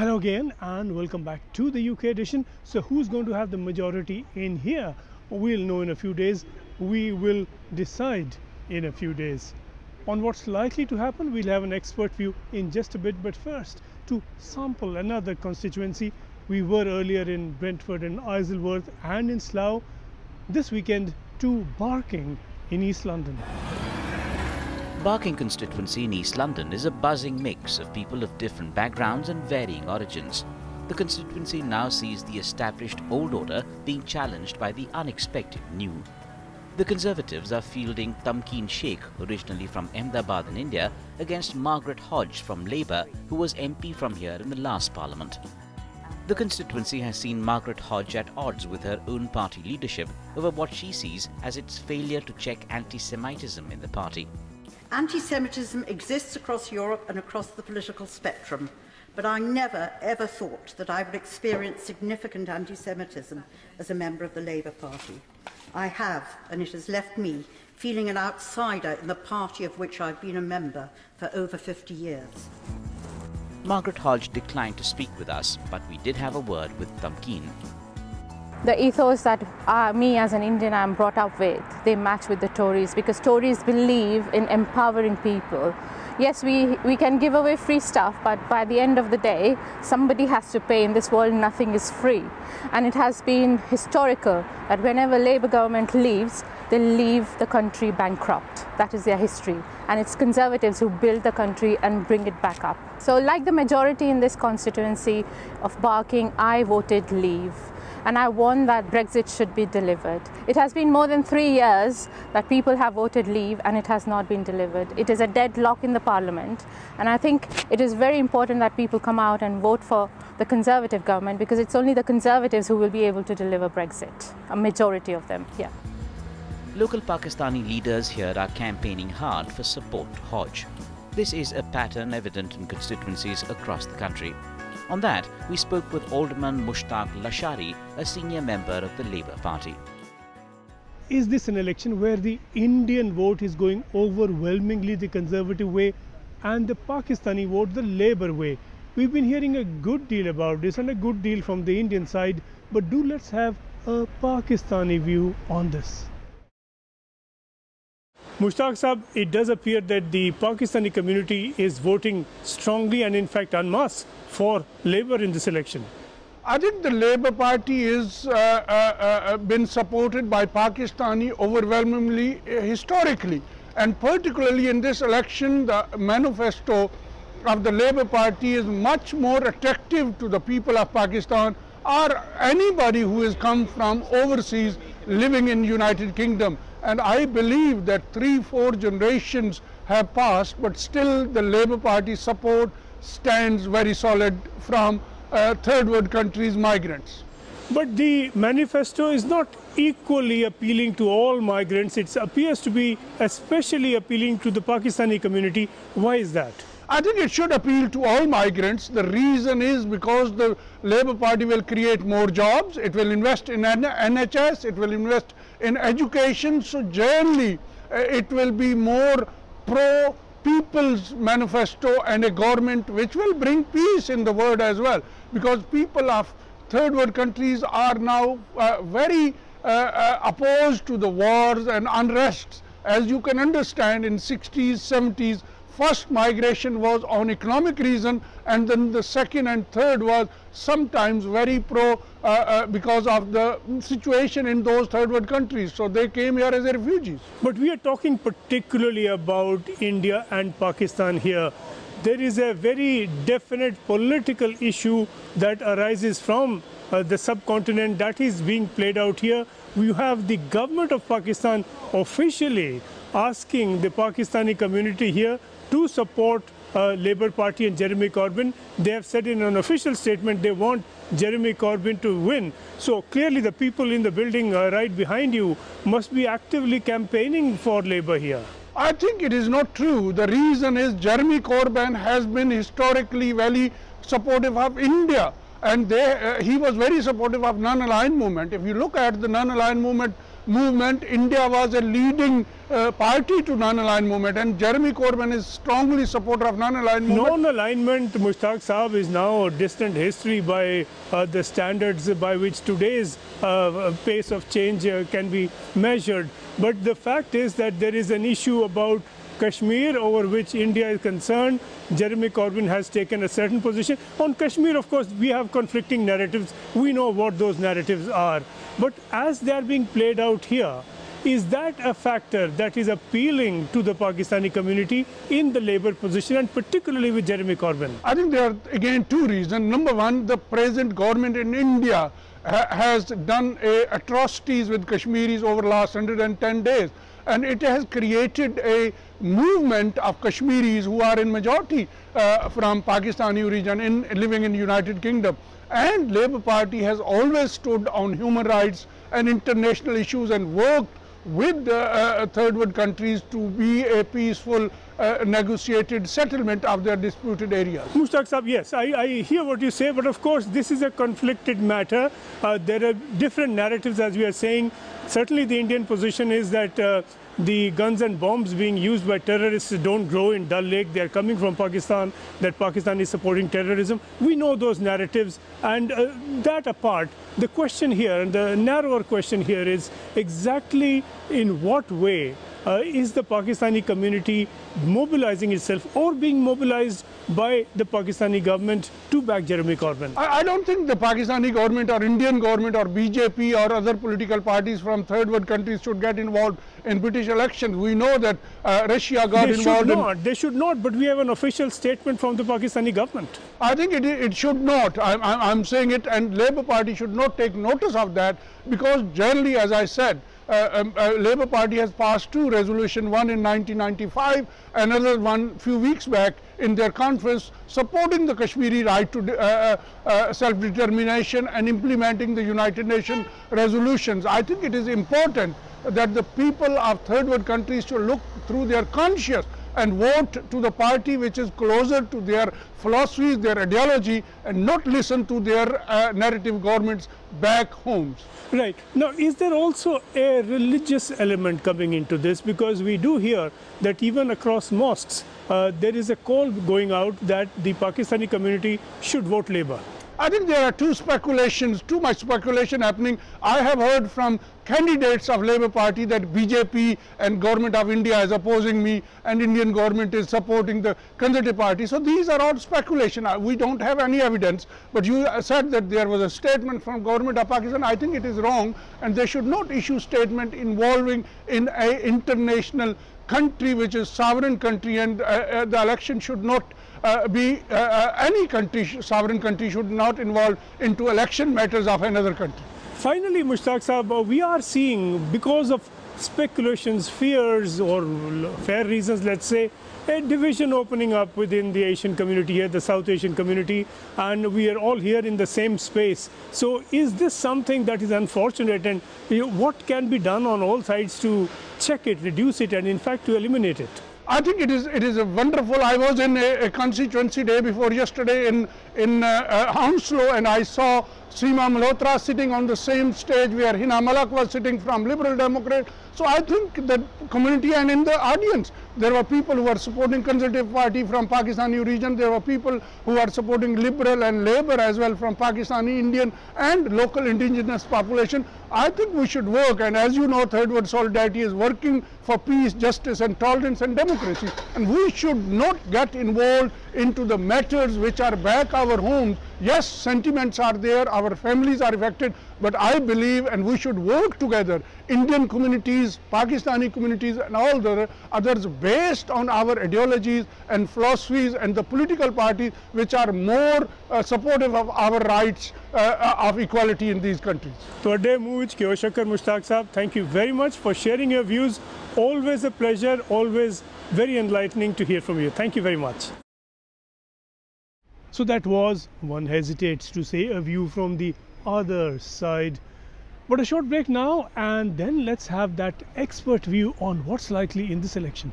Hello again and welcome back to the UK edition. So who's going to have the majority in here? We'll know in a few days. We will decide in a few days. On what's likely to happen, we'll have an expert view in just a bit. But first, to sample another constituency, we were earlier in Brentford and Isleworth and in Slough. This weekend to Barking in East London. Barking constituency in East London is a buzzing mix of people of different backgrounds and varying origins. The constituency now sees the established old order being challenged by the unexpected new. The Conservatives are fielding Tamkeen Shaikh, originally from Ahmedabad in India, against Margaret Hodge from Labour, who was MP from here in the last parliament. The constituency has seen Margaret Hodge at odds with her own party leadership over what she sees as its failure to check anti-Semitism in the party. Anti-Semitism exists across Europe and across the political spectrum, but I never ever thought that I would experience significant anti-Semitism as a member of the Labour Party. I have, and it has left me feeling an outsider in the party of which I've been a member for over 50 years. Margaret Hodge declined to speak with us, but we did have a word with Tamkeen the ethos that uh, me as an Indian I'm brought up with, they match with the Tories because Tories believe in empowering people. Yes, we, we can give away free stuff, but by the end of the day, somebody has to pay. In this world, nothing is free. And it has been historical that whenever Labour government leaves, they leave the country bankrupt. That is their history. And it's Conservatives who build the country and bring it back up. So like the majority in this constituency of Barking, I voted leave and I want that Brexit should be delivered. It has been more than three years that people have voted leave and it has not been delivered. It is a deadlock in the parliament and I think it is very important that people come out and vote for the Conservative government because it's only the Conservatives who will be able to deliver Brexit, a majority of them, yeah. Local Pakistani leaders here are campaigning hard for support to Hodge. This is a pattern evident in constituencies across the country. On that, we spoke with Alderman Mushtaq Lashari, a senior member of the Labour Party. Is this an election where the Indian vote is going overwhelmingly the Conservative way and the Pakistani vote the Labour way? We've been hearing a good deal about this and a good deal from the Indian side, but do let's have a Pakistani view on this. Mushtaq Saab, it does appear that the Pakistani community is voting strongly and in fact en masse for Labour in this election. I think the Labour Party has uh, uh, uh, been supported by Pakistani overwhelmingly uh, historically and particularly in this election the manifesto of the Labour Party is much more attractive to the people of Pakistan or anybody who has come from overseas living in the United Kingdom and I believe that three, four generations have passed, but still the Labour Party support stands very solid from uh, third world countries migrants. But the manifesto is not equally appealing to all migrants. It appears to be especially appealing to the Pakistani community. Why is that? I think it should appeal to all migrants. The reason is because the Labour Party will create more jobs, it will invest in NHS, it will invest in education. So generally, uh, it will be more pro people's manifesto and a government which will bring peace in the world as well. Because people of third world countries are now uh, very uh, uh opposed to the wars and unrests. As you can understand in 60s, 70s, first migration was on economic reason and then the second and third was sometimes very pro uh, uh, because of the situation in those third world countries. So they came here as refugees. But we are talking particularly about India and Pakistan here. There is a very definite political issue that arises from uh, the subcontinent that is being played out here. We have the government of Pakistan officially asking the Pakistani community here to support uh, Labour Party and Jeremy Corbyn. They have said in an official statement they want Jeremy Corbyn to win. So clearly the people in the building uh, right behind you must be actively campaigning for Labour here. I think it is not true. The reason is Jeremy Corbyn has been historically very supportive of India and they, uh, he was very supportive of non-aligned movement. If you look at the non-aligned movement movement, India was a leading uh, party to non-aligned movement and Jeremy Corbyn is strongly supporter of non-aligned movement. Non-alignment, Mushtaq Saab, is now a distant history by uh, the standards by which today's uh, pace of change uh, can be measured. But the fact is that there is an issue about Kashmir over which India is concerned. Jeremy Corbyn has taken a certain position. On Kashmir, of course, we have conflicting narratives. We know what those narratives are. But as they are being played out here, is that a factor that is appealing to the Pakistani community in the labor position and particularly with Jeremy Corbyn? I think there are again two reasons. Number one, the present government in India ha has done atrocities with Kashmiris over the last 110 days and it has created a movement of Kashmiris who are in majority uh, from Pakistani origin in living in United Kingdom and Labour Party has always stood on human rights and international issues and worked with uh, uh, third world countries to be a peaceful uh, negotiated settlement of their disputed areas. Mushtaq Saab, yes, I, I, hear what you say, but of course this is a conflicted matter. Uh, there are different narratives as we are saying. Certainly the Indian position is that uh, the guns and bombs being used by terrorists don't grow in Dal Lake. They are coming from Pakistan, that Pakistan is supporting terrorism. We know those narratives. And uh, that apart, the question here, and the narrower question here is exactly in what way uh, is the Pakistani community mobilizing itself or being mobilized by the Pakistani government to back Jeremy Corbyn? I, I, don't think the Pakistani government or Indian government or BJP or other political parties from third world countries should get involved in British elections. We know that uh, Russia got involved. they involved. Should not. They should not, but we have an official statement from the Pakistani government. I think it, it should not. I'm, I'm saying it and Labour Party should not take notice of that because generally, as I said, um, uh, Labour Party has passed two resolutions, one in 1995, another one few weeks back in their conference supporting the Kashmiri right to uh, uh, uh, self-determination and implementing the United Nations resolutions. I think it is important that the people of third world countries should look through their conscience and vote to the party which is closer to their philosophies, their ideology and not listen to their uh, narrative governments back homes. Right. Now, is there also a religious element coming into this? Because we do hear that even across mosques, uh, there is a call going out that the Pakistani community should vote Labour. I think there are two speculations, too much speculation happening. I have heard from candidates of Labour Party that BJP and government of India is opposing me and Indian government is supporting the Conservative Party. So these are all speculation. Uh, we don't have any evidence. But you said that there was a statement from government of Pakistan. I think it is wrong and they should not issue statement involving in a international country which is sovereign country and uh, uh, the election should not uh, be uh, uh, any country, sovereign country should not involve into election matters of another country. Finally, Mushtaq uh, we are seeing because of speculations, fears or fair reasons, let's say, a division opening up within the Asian community here, the South Asian community, and we are all here in the same space. So is this something that is unfortunate and what can be done on all sides to check it, reduce it, and in fact to eliminate it? I think it is it is a wonderful. I was in a, a constituency day before yesterday in in uh, uh, Hounslow, and I saw Seema Malhotra sitting on the same stage where Hina Malik was sitting from Liberal Democrat. So I think the community and in the audience, there were people who were supporting Conservative Party from Pakistani region. There were people who are supporting Liberal and Labour as well from Pakistani, Indian and local indigenous population. I think we should work and as you know Third World Solidarity is working for peace, justice and tolerance and democracy. And we should not get involved into the matters which are back our homes. Yes, sentiments are there, our families are affected, but I believe and we should work together, Indian communities, Pakistani communities and all the others based on our ideologies and philosophies and the political parties which are more uh, supportive of our rights uh, uh of equality in these countries. Today, ਮੂੰਹ ਵਿੱਚ ਕਿਉ ਸ਼ੱਕਰ Thank you very much for sharing your views. Always a pleasure. Always very enlightening to hear from you. Thank you very much so that was one hesitates to say a view from the other side but a short break now and then let's have that expert view on what's likely in this election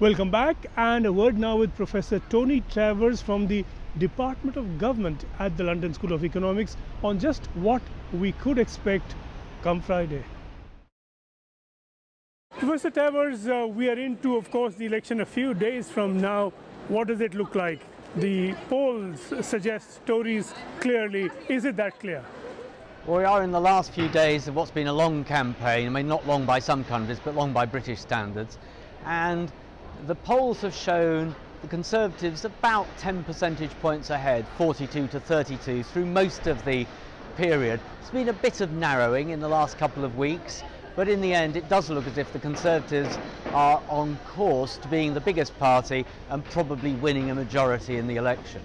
Welcome back and a word now with Professor Tony Travers from the Department of Government at the London School of Economics on just what we could expect come Friday. Professor Travers, uh, we are into, of course, the election a few days from now. What does it look like? The polls suggest Tories clearly. Is it that clear? Well, we are in the last few days of what's been a long campaign. I mean, not long by some countries, but long by British standards. And the polls have shown the Conservatives about 10 percentage points ahead, 42 to 32, through most of the period. It's been a bit of narrowing in the last couple of weeks, but in the end it does look as if the Conservatives are on course to being the biggest party and probably winning a majority in the election.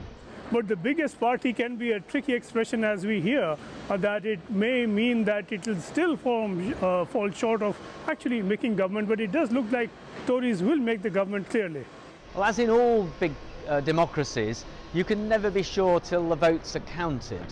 But the biggest party can be a tricky expression as we hear, uh, that it may mean that it will still form, uh, fall short of actually making government, but it does look like Tories will make the government clearly. Well, as in all big uh, democracies, you can never be sure till the votes are counted.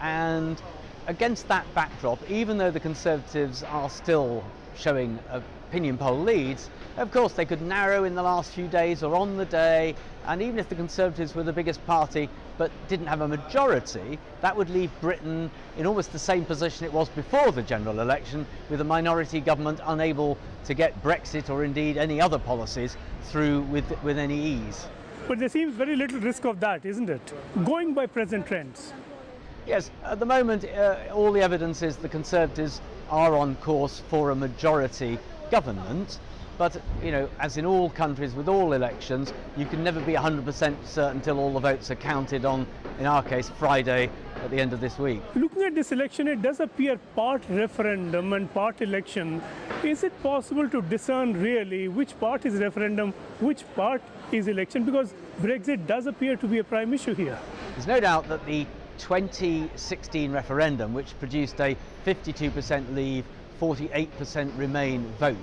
And against that backdrop, even though the Conservatives are still showing opinion poll leads, of course they could narrow in the last few days or on the day, and even if the Conservatives were the biggest party but didn't have a majority, that would leave Britain in almost the same position it was before the general election, with a minority government unable to get Brexit or indeed any other policies through with, with any ease. But there seems very little risk of that, isn't it? Going by present trends. Yes, at the moment, uh, all the evidence is the Conservatives are on course for a majority government. But, you know, as in all countries with all elections, you can never be 100% certain until all the votes are counted on, in our case, Friday at the end of this week. Looking at this election, it does appear part referendum and part election. Is it possible to discern really which part is referendum, which part is election? Because Brexit does appear to be a prime issue here. There's no doubt that the 2016 referendum, which produced a 52% leave, 48% remain vote,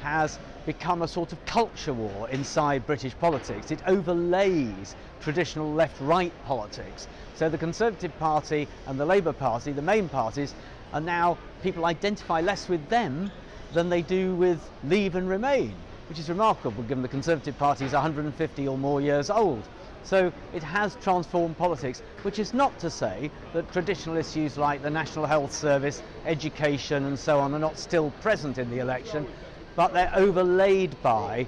has become a sort of culture war inside British politics. It overlays traditional left-right politics. So the Conservative Party and the Labour Party, the main parties, are now, people identify less with them than they do with Leave and Remain, which is remarkable given the Conservative Party is 150 or more years old. So it has transformed politics, which is not to say that traditional issues like the National Health Service, education and so on are not still present in the election, but they're overlaid by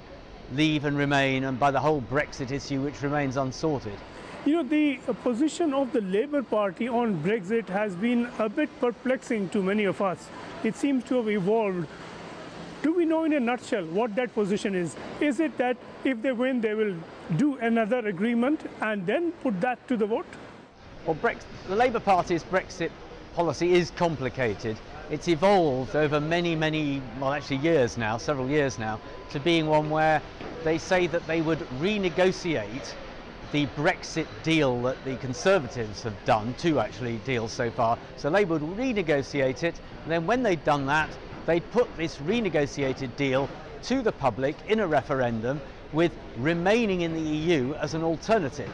leave and remain and by the whole Brexit issue which remains unsorted. You know, the position of the Labour Party on Brexit has been a bit perplexing to many of us. It seems to have evolved. Do we know in a nutshell what that position is? Is it that if they win, they will do another agreement and then put that to the vote? Well, Brex the Labour Party's Brexit policy is complicated it's evolved over many, many, well actually years now, several years now, to being one where they say that they would renegotiate the Brexit deal that the Conservatives have done, two actually deals so far. So Labour would renegotiate it, and then when they'd done that, they'd put this renegotiated deal to the public in a referendum with remaining in the EU as an alternative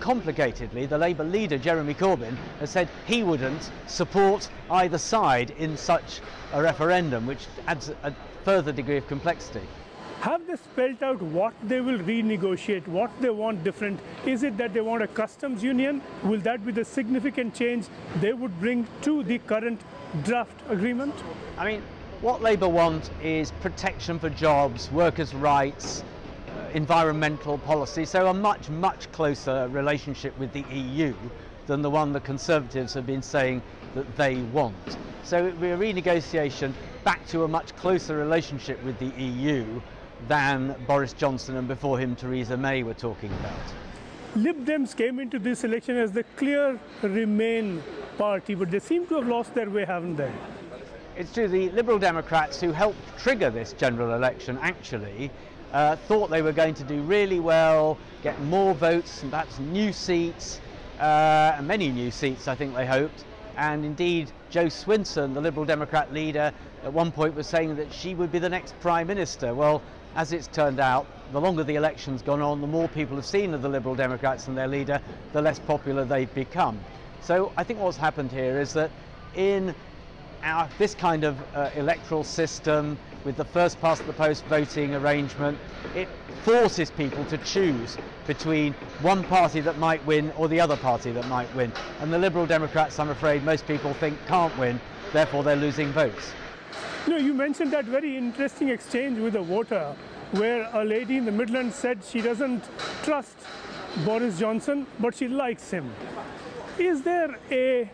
complicatedly, the Labour leader, Jeremy Corbyn, has said he wouldn't support either side in such a referendum, which adds a further degree of complexity. Have they spelled out what they will renegotiate, what they want different? Is it that they want a customs union? Will that be the significant change they would bring to the current draft agreement? I mean, what Labour want is protection for jobs, workers' rights, environmental policy, so a much, much closer relationship with the EU than the one the Conservatives have been saying that they want. So it would be a renegotiation back to a much closer relationship with the EU than Boris Johnson and before him Theresa May were talking about. Lib Dems came into this election as the clear Remain party, but they seem to have lost their way, haven't they? It's true, the Liberal Democrats who helped trigger this general election actually uh, thought they were going to do really well, get more votes and perhaps new seats, uh, many new seats I think they hoped. And indeed, Jo Swinson, the Liberal Democrat leader, at one point was saying that she would be the next Prime Minister. Well, as it's turned out, the longer the election's gone on, the more people have seen of the Liberal Democrats and their leader, the less popular they've become. So I think what's happened here is that in our, this kind of uh, electoral system, with the first past the post voting arrangement, it forces people to choose between one party that might win or the other party that might win. And the Liberal Democrats, I'm afraid, most people think can't win, therefore they're losing votes. You know, you mentioned that very interesting exchange with a voter where a lady in the Midlands said she doesn't trust Boris Johnson, but she likes him. Is there a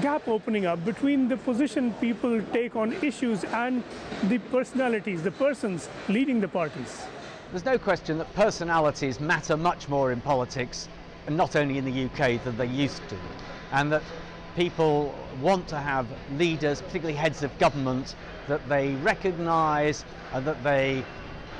gap opening up between the position people take on issues and the personalities, the persons leading the parties? There's no question that personalities matter much more in politics, and not only in the UK, than they used to. And that people want to have leaders, particularly heads of government, that they recognise and that they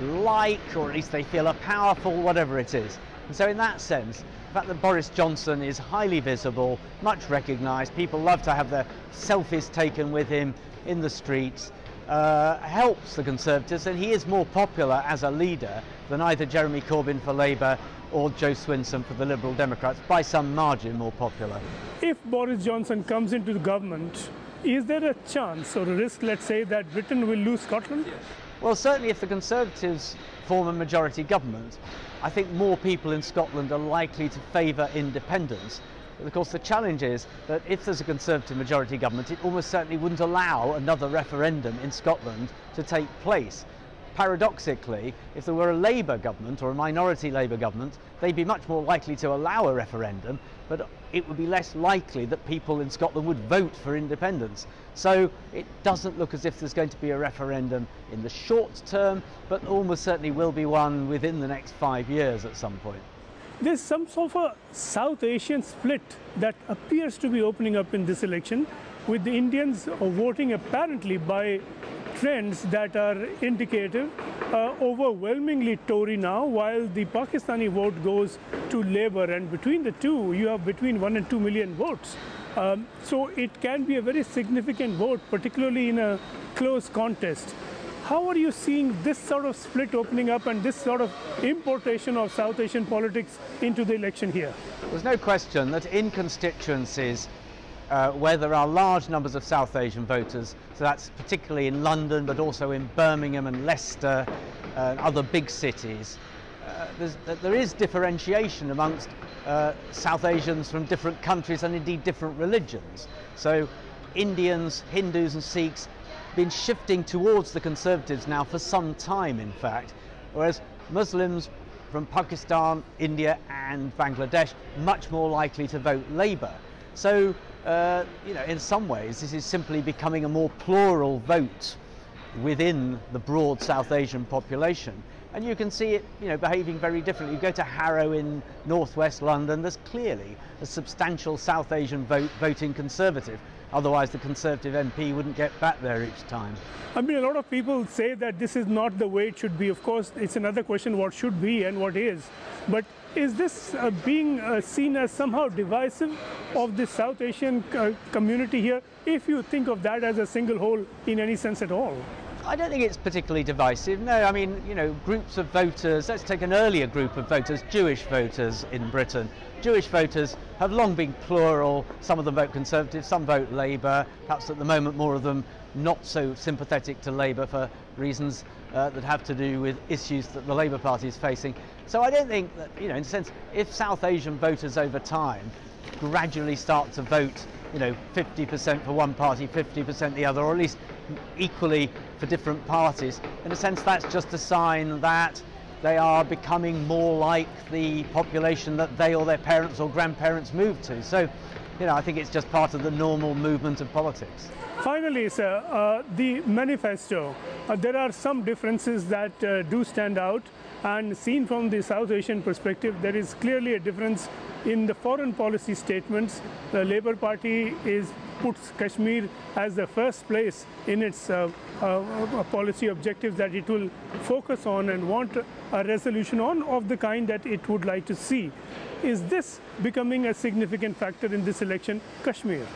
like, or at least they feel are powerful, whatever it is. And so in that sense, the fact that Boris Johnson is highly visible, much recognised, people love to have their selfies taken with him in the streets, uh, helps the Conservatives and he is more popular as a leader than either Jeremy Corbyn for Labour or Jo Swinson for the Liberal Democrats, by some margin more popular. If Boris Johnson comes into the government, is there a chance or a risk, let's say, that Britain will lose Scotland? Well, certainly if the Conservatives form a majority government, I think more people in Scotland are likely to favour independence but of course, the challenge is that if there's a Conservative majority government, it almost certainly wouldn't allow another referendum in Scotland to take place. Paradoxically, if there were a Labour government or a minority Labour government, they'd be much more likely to allow a referendum, but it would be less likely that people in Scotland would vote for independence. So it doesn't look as if there's going to be a referendum in the short term, but almost certainly will be one within the next five years at some point. There's some sort of a South Asian split that appears to be opening up in this election, with the Indians voting apparently by trends that are indicative, uh, overwhelmingly Tory now, while the Pakistani vote goes to Labour, and between the two, you have between one and two million votes. Um, so it can be a very significant vote, particularly in a close contest. How are you seeing this sort of split opening up and this sort of importation of South Asian politics into the election here? There's no question that in constituencies uh, where there are large numbers of South Asian voters, so that's particularly in London but also in Birmingham and Leicester uh, and other big cities, uh, there is differentiation amongst uh, South Asians from different countries and indeed different religions. So Indians, Hindus and Sikhs been shifting towards the Conservatives now for some time, in fact, whereas Muslims from Pakistan, India and Bangladesh much more likely to vote Labour. So, uh, you know, in some ways, this is simply becoming a more plural vote within the broad South Asian population. And you can see it, you know, behaving very differently. You go to Harrow in northwest London, there's clearly a substantial South Asian vote voting Conservative, Otherwise, the Conservative MP wouldn't get back there each time. I mean, a lot of people say that this is not the way it should be. Of course, it's another question what should be and what is. But is this uh, being uh, seen as somehow divisive of the South Asian uh, community here, if you think of that as a single whole in any sense at all? I don't think it's particularly divisive. No, I mean, you know, groups of voters, let's take an earlier group of voters, Jewish voters in Britain. Jewish voters have long been plural. Some of them vote Conservative, some vote Labour. Perhaps at the moment, more of them not so sympathetic to Labour for reasons uh, that have to do with issues that the Labour Party is facing. So I don't think that, you know, in a sense, if South Asian voters over time gradually start to vote you know, 50% for one party, 50% the other, or at least equally for different parties. In a sense, that's just a sign that they are becoming more like the population that they or their parents or grandparents moved to. So, you know, I think it's just part of the normal movement of politics. Finally, sir, uh, the manifesto, uh, there are some differences that uh, do stand out and seen from the South Asian perspective, there is clearly a difference in the foreign policy statements. The Labour Party is puts Kashmir as the first place in its uh, uh, policy objectives that it will focus on and want a resolution on of the kind that it would like to see. Is this becoming a significant factor in this election, Kashmir?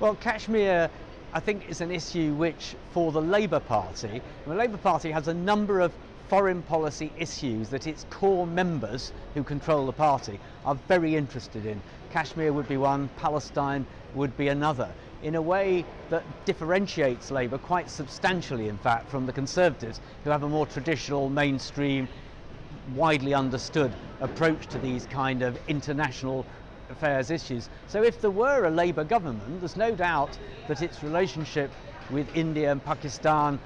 Well, Kashmir I think is an issue which, for the Labour Party, the Labour Party has a number of foreign policy issues that its core members who control the party are very interested in. Kashmir would be one, Palestine would be another. in a way that differentiates Labour quite substantially, in fact, from the Conservatives, who have a more traditional, mainstream, widely understood approach to these kind of international affairs issues. So if there were a Labour government, there's no doubt that its relationship with India and Pakistan,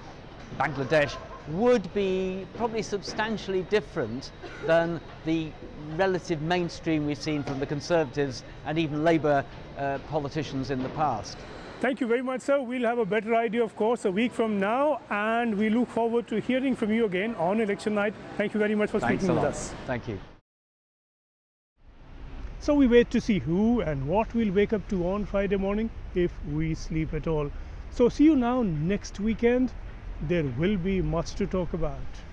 Bangladesh, would be probably substantially different than the relative mainstream we've seen from the Conservatives and even Labour uh, politicians in the past. Thank you very much, sir. We'll have a better idea, of course, a week from now, and we look forward to hearing from you again on election night. Thank you very much for Thanks speaking with us. Thank you. So we wait to see who and what we'll wake up to on Friday morning if we sleep at all. So see you now next weekend. There will be much to talk about.